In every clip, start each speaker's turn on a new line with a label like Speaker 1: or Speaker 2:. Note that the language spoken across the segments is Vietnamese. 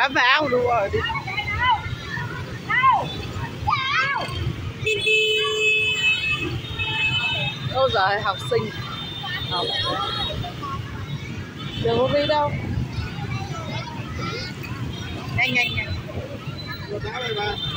Speaker 1: bám vào luôn rồi đi. Ôi giời học sinh? Học. Đừng có đi đâu? Nhanh nhanh nhanh. Bám vô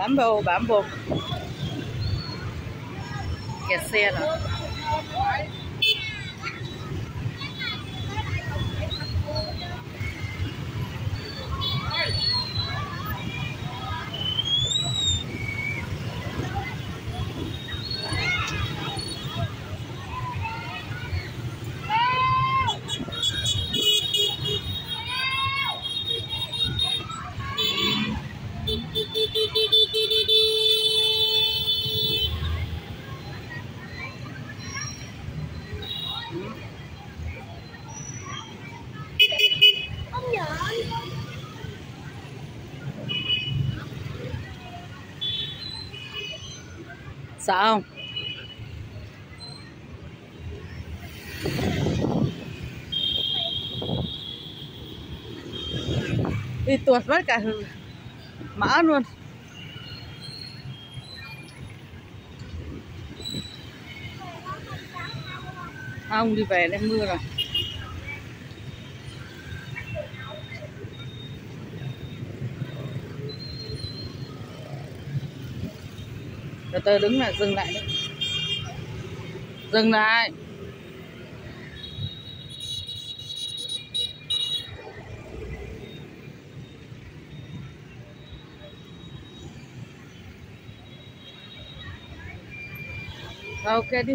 Speaker 1: bám bù, bám bambo kẹt xe rồi
Speaker 2: Ông nhỏ
Speaker 1: sợ không? Đi tuột mất cả mã luôn. Ông đi về đang mưa rồi. Từ từ đứng lại dừng lại đấy dừng lại. Ok đi.